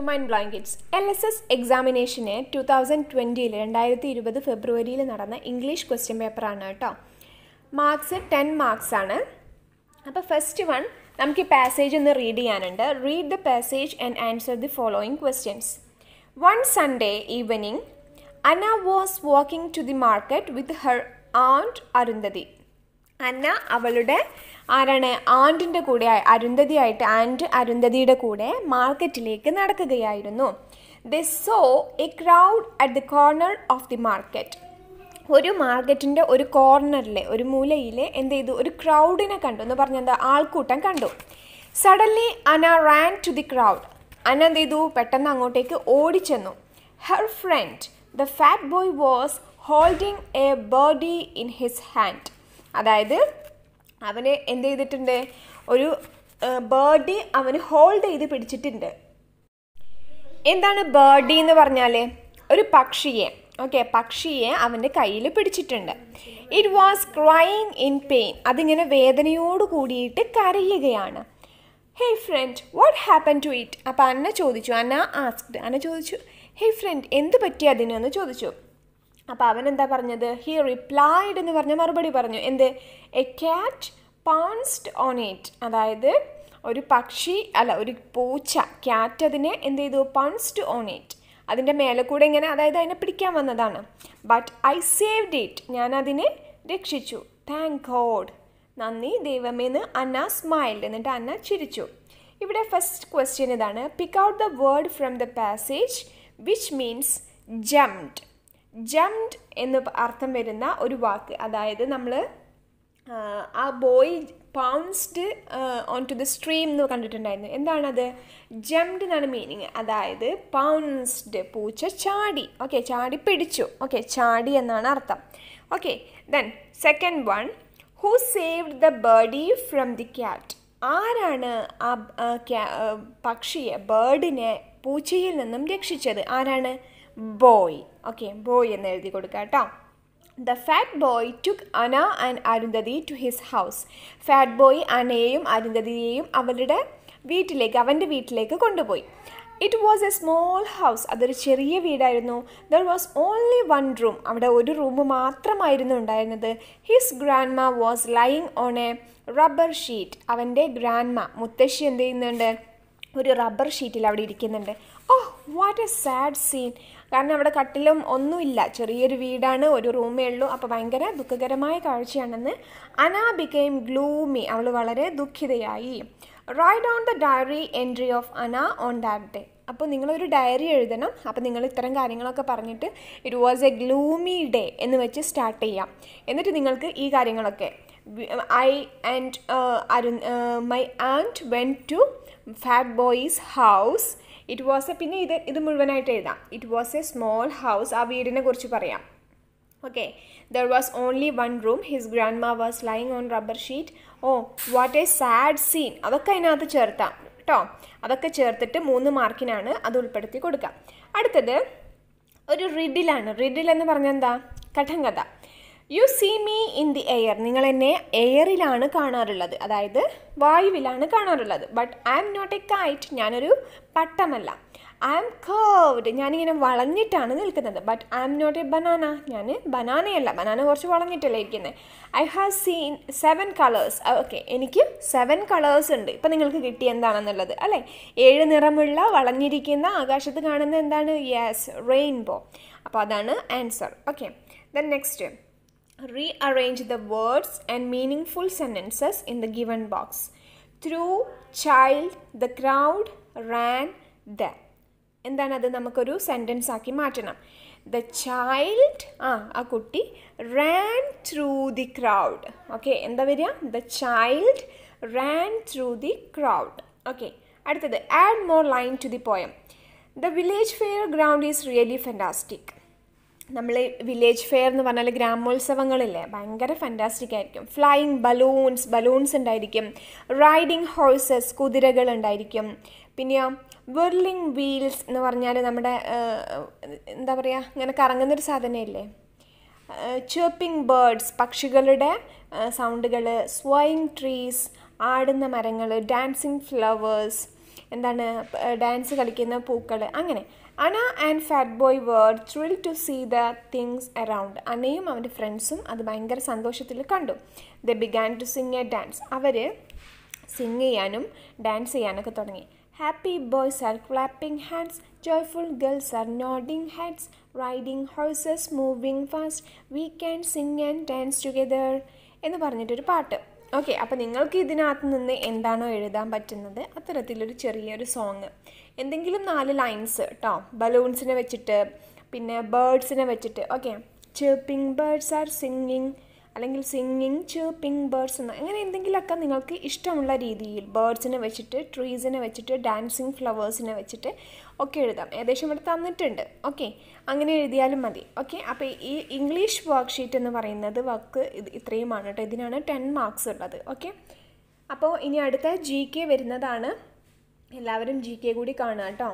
Mind blankets L S S എക്സാമിനേഷന് two thousand ട്വന്റിയിൽ രണ്ടായിരത്തി ഇരുപത് ഫെബ്രുവരിയിൽ നടന്ന ഇംഗ്ലീഷ് ക്വസ്റ്റ്യൻ പേപ്പറാണ് കേട്ടോ. മാർക്സ് ടെൻ മാർക്സ് ആണ്. അപ്പോൾ ഫസ്റ്റ് വൺ നമുക്ക് ഈ പാസേജ് ഒന്ന് റീഡ് ചെയ്യാനുണ്ട്. Read the passage and answer the following questions one Sunday evening Ana was walking to the market with her and Arundhati Anna അവളുടെ ആരാണ്? ആന്റിന്റെ കൂടെ അരുന്ധതിയായിട്ട് ആൻഡ് അരുന്ധതിയുടെ കൂടെ മാർക്കറ്റിലേക്ക് നടക്കുകയായിരുന്നു. The saw a crowd at the corner of the market ഒരു മാർക്കറ്റിന്റെ ഒരു കോർണറിലെ ഒരു മൂലയിലെ എന്ത് ചെയ്തു? ഒരു ക്രൗഡിനെ കണ്ടു. എന്ന് പറഞ്ഞാൽ എന്താ? ആൾക്കൂട്ടം കണ്ടു. സഡൻലി അന റാൻ ടു ദി ക്രൗഡ് അന എന്ത് ചെയ്തു? പെട്ടെന്ന് അങ്ങോട്ടേക്ക് ഓടിച്ചെന്നു. Her friend the fat boy was holding a body in his hand അതായത് അവന് എന്ത് ചെയ്തിട്ടുണ്ട്? ഒരു ബേർഡി അവന് ഹോൾഡ് ചെയ്ത് പിടിച്ചിട്ടുണ്ട്. എന്താണ് ബേർഡി എന്ന് പറഞ്ഞാൽ ഒരു പക്ഷിയെ ഓക്കെ പക്ഷിയെ അവന്റെ കയ്യിൽ പിടിച്ചിട്ടുണ്ട്. It was crying in pain അതിങ്ങനെ വേദനയോട് കൂടിയിട്ട് കരയുകയാണ്. Hey friend what happen to it അപ്പോൾ അന്ന ചോദിച്ചു അന്ന ആസ്ക്ഡ് അന്ന ചോദിച്ചു ഹേ ഫ്രണ്ട് എന്ത് പറ്റി അതിനെന്ന് ചോദിച്ചു. അപ്പോൾ അവൻ എന്താ പറഞ്ഞത്? ഹി റിപ്ലൈഡ് എന്ന് പറഞ്ഞ മറുപടി പറഞ്ഞു. എന്ത്? A cat pounced on it അതായത് ഒരു പക്ഷി അല്ല ഒരു പൂച്ച ക്യാറ്റ് അതിനെ എന്ത് ചെയ്തു? പൺസ്ഡ് ഓൺ ഇറ്റ് അതിന്റെ മേലെ കൂടെ ഇങ്ങനെ അതായത് അതിനെ പിടിക്കാൻ വന്നതാണ്. ബട്ട് ഐ സേവ്ഡ് ഇറ്റ് ഞാൻ അതിനെ രക്ഷിച്ചു. താങ്ക് ഗോഡ് നന്ദി ദൈവമേന്ന് അന്ന സ്മൈൽഡ് എന്നിട്ട് അന്ന ചിരിച്ചു. ഇവിടെ ഫസ്റ്റ് ക്വസ്റ്റ്യൻ ഇതാണ്. Pick out the word from the passage which means jumped jumped എന്ന് അർത്ഥം വരുന്ന ഒരു വാക്ക്. അതായത് നമ്മൾ ആ boy pounced on to the stream എന്ന് കണ്ടിട്ടുണ്ടായിരുന്നു. എന്താണത്? ജംഡ് എന്നാണ് മീനിങ് അതായത് പൗൺസ്ഡ് പൂച്ച ചാടി. ഓക്കെ ചാടി പിടിച്ചു. ഓക്കെ ചാടി എന്നാണ് അർത്ഥം. Okay then second one who saved the birdie from the cat ആരാണ് ആ പക്ഷിയെ ബേർഡിനെ പൂച്ചയിൽ നിന്നും രക്ഷിച്ചത്? ആരാണ്? ബോയ് ഓക്കെ ബോയ് എന്ന് എഴുതി കൊടുക്കുക കേട്ടോ. The fat boy took Ana and Arundhati to his house fat boy അനയെയും അരുന്ധതിയെയും അവരുടെ വീട്ടിലേക്ക് അവന്റെ വീട്ടിലേക്ക് കൊണ്ടുപോയി. It was a small house അതൊരു ചെറിയ വീടായിരുന്നു. There was only one room അവിടെ ഒരു റൂം മാത്രമായിരുന്നു ഉണ്ടായിരുന്നത്. His grandma was lying on a rubber sheet അവന്റെ ഗ്രാൻഡ് മാ മുത്തശ്ശി എന്ത് ചെയ്യുന്നുണ്ട്? ഒരു റബ്ബർ ഷീറ്റിൽ അവിടെ ഇരിക്കുന്നുണ്ട്. Oh what a sad scene കാരണം അവിടെ കട്ടിലും ഒന്നുമില്ല ചെറിയൊരു വീടാണ് ഒരു റൂമേ ഉള്ളൂ. അപ്പോൾ ഭയങ്കര ദുഃഖകരമായ കാഴ്ചയാണെന്ന് അന ബിക്കെയിം ഗ്ലൂമി അവൾ വളരെ ദുഃഖിതയായി. Write on the diary entry of Ana on that day അപ്പോൾ നിങ്ങളൊരു ഡയറി എഴുതണം. അപ്പോൾ നിങ്ങൾ ഇത്തരം കാര്യങ്ങളൊക്കെ പറഞ്ഞിട്ട് it was a gloomy day എന്ന് വെച്ച് സ്റ്റാർട്ട് ചെയ്യാം. എന്നിട്ട് നിങ്ങൾക്ക് ഈ കാര്യങ്ങളൊക്കെ I and Arun my and went to fat boy's house it was a പിന്നെ ഇത് ഇത് മുഴുവനായിട്ട് എഴുതാം. It was a small house ആ വീടിനെ കുറിച്ച് പറയാം. Okay there was only one room his grandma was lying on rubber sheet oh what a sad scene അതൊക്കെ അതിനകത്ത് ചേർത്താം കേട്ടോ അതൊക്കെ ചേർത്തിട്ട് മൂന്ന് മാർക്കിനാണ് അത് ഉൾപ്പെടുത്തി കൊടുക്കുക. അടുത്തത് ഒരു റിഡിലാണ് റിഡിൽ എന്ന് പറഞ്ഞാൽ എന്താ? You see me in the air നിങ്ങൾ എന്നെ എയറിലാണ് കാണാറുള്ളത്. അതായത് വായുവിലാണ് കാണാറുള്ളത്. But I'm not a kite ഞാനൊരു പട്ടമല്ല. ഐ എം കേർവ്ഡ് ഞാനിങ്ങനെ വളഞ്ഞിട്ടാണ് നിൽക്കുന്നത്. But I'm not a banana ഞാൻ ബനാനയല്ല. ബനാന കുറച്ച് വളഞ്ഞിട്ടല്ലേ ഇരിക്കുന്നത് I have seen seven colours okay എനിക്ക് സെവൻ കളേഴ്സ് ഉണ്ട്. ഇപ്പം നിങ്ങൾക്ക് കിട്ടി എന്താണെന്നുള്ളത്. അല്ലേ? ഏഴ് നിറമുള്ള വളഞ്ഞിരിക്കുന്ന ആകാശത്ത് കാണുന്ന എന്താണ്? യെസ് റെയിൻബോ അപ്പോൾ അതാണ് answer okay then next rearrange the words and meaningful sentences in the given box. Through child, the crowd ran the. എന്താണത് നമുക്കൊരു സെന്റൻസ് ആക്കി മാറ്റണം. ദ ചൈൽഡ് ആ ആ കുട്ടി ran through the crowd okay എന്താ വരിക? The child ran through the crowd okay അടുത്തത് add more line to the poem the village fair ground is really fantastic നമ്മൾ വില്ലേജ് ഫെയർ എന്ന് പറഞ്ഞാൽ ഗ്രാമോത്സവങ്ങളില്ലേ ഭയങ്കര ഫാന്റാസ്റ്റിക് ആയിരിക്കും. ഫ്ലൈയിങ് ബലൂൺസ് ബലൂൺസ് ഉണ്ടായിരിക്കും. റൈഡിങ് ഹോഴ്സസ് കുതിരകൾ ഉണ്ടായിരിക്കും. പിന്നെ വെർലിംഗ് വീൽസ് എന്ന് പറഞ്ഞാൽ നമ്മുടെ എന്താ പറയുക ഇങ്ങനെ കറങ്ങുന്നൊരു സാധനമില്ലേ? ചേർപ്പിംഗ് ബേർഡ്സ് പക്ഷികളുടെ സൗണ്ടുകൾ സ്വയിങ് ട്രീസ് ആടുന്ന മരങ്ങൾ ഡാൻസിങ് ഫ്ലവേഴ്സ് എന്താണ് ഡാൻസ് കളിക്കുന്ന പൂക്കൾ അങ്ങനെ. Ana and fat boy were thrill to see the things around അനയും അവന്റെ ഫ്രണ്ട്സും അത് ഭയങ്കര സന്തോഷത്തിൽ കണ്ടു. The began to sing a dance our sing ചെയ്യാനും ഡാൻസ് ചെയ്യാനൊക്കെ തുടങ്ങി. Happy boys are clapping hands joyful girls are nodding heads riding horses moving fast we can sing and dance together എന്ന് പറഞ്ഞിട്ടൊരു പാട്ട്. ഓക്കെ അപ്പോൾ നിങ്ങൾക്ക് ഇതിനകത്ത് നിന്ന് എന്താണോ എഴുതാൻ പറ്റുന്നത്? അത്തരത്തിലൊരു ചെറിയൊരു സോങ് എന്തെങ്കിലും നാല് ലൈൻസ് കേട്ടോ ബലൂൺസിനെ വെച്ചിട്ട് പിന്നെ ബേർഡ്സിനെ വെച്ചിട്ട് ഓക്കെ. ചേർപ്പിംഗ് ബേർഡ്സ് ആർ സിംഗിങ് അല്ലെങ്കിൽ സിംഗിങ് ചേർപ്പിംഗ് ബേർഡ്സ് എന്ന് അങ്ങനെ എന്തെങ്കിലുമൊക്കെ നിങ്ങൾക്ക് ഇഷ്ടമുള്ള രീതിയിൽ ബേർഡ്സിനെ വെച്ചിട്ട് ട്രീസിനെ വെച്ചിട്ട് ഡാൻസിങ് ഫ്ലവേഴ്സിനെ വെച്ചിട്ട് ഒക്കെ എഴുതാം. ഏകദേശം ഇവിടെ തന്നിട്ടുണ്ട്. ഓക്കെ അങ്ങനെ എഴുതിയാലും മതി. ഓക്കെ അപ്പോൾ ഈ ഇംഗ്ലീഷ് വർക്ക് ഷീറ്റ് എന്ന് പറയുന്നത് വർക്ക് ഇത് ഇത്രയുമാണ് കേട്ടോ. ഇതിനാണ് ടെൻ മാർക്സ് ഉള്ളത്. ഓക്കെ അപ്പോൾ ഇനി അടുത്ത ജി കെ വരുന്നതാണ്. എല്ലാവരും ജി കെ കൂടി കാണുക കേട്ടോ.